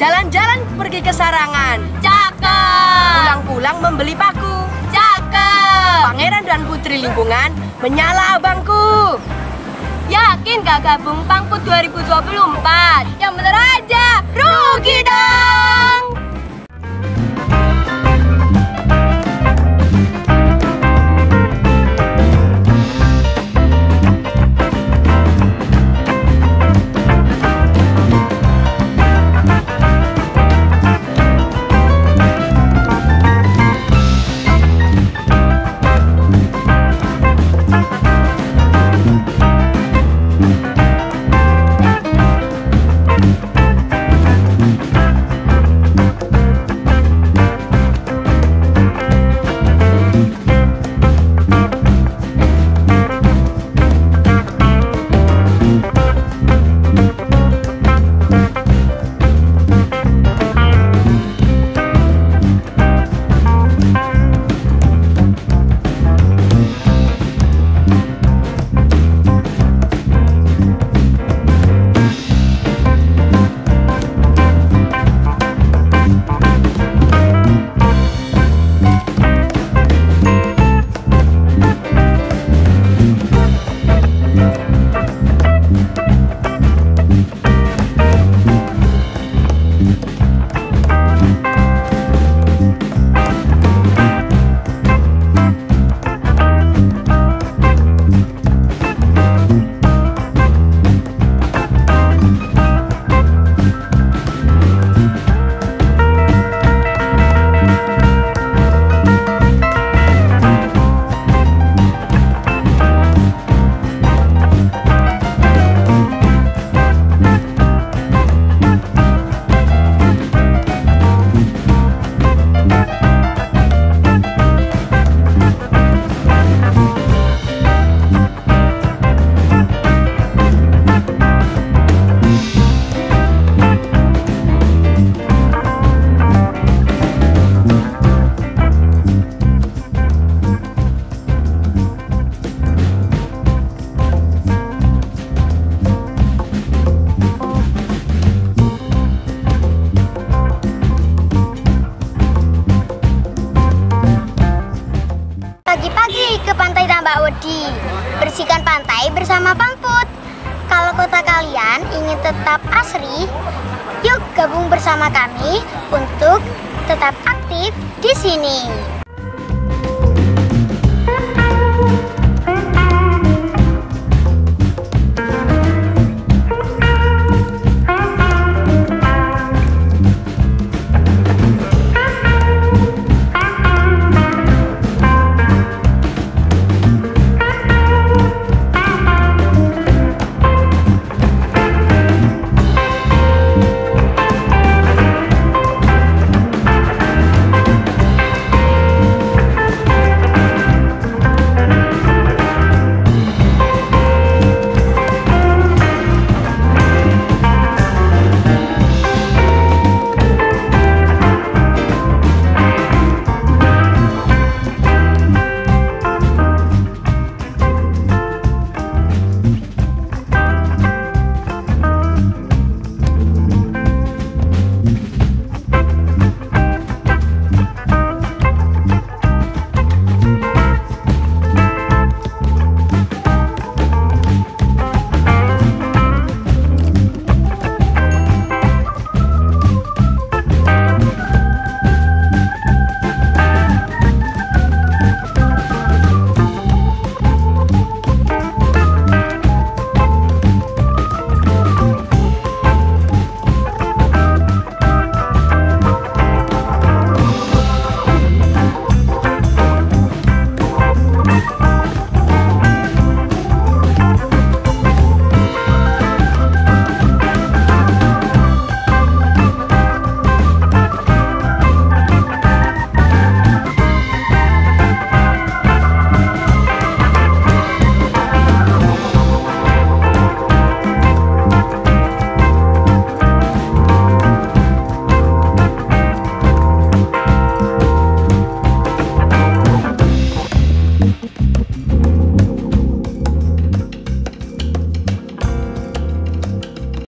jalan-jalan pergi ke sarangan. Cakep. Pulang-pulang membeli paku. Cakep. Pangeran dan putri lingkungan menyala abangku. Yakin gak gabung Pangput 2024? Yang bener aja. Rugi dong. Mm-hmm. Bersihkan pantai bersama Pangput. Kalau kota kalian ingin tetap asri, yuk gabung bersama kami untuk tetap aktif di sini.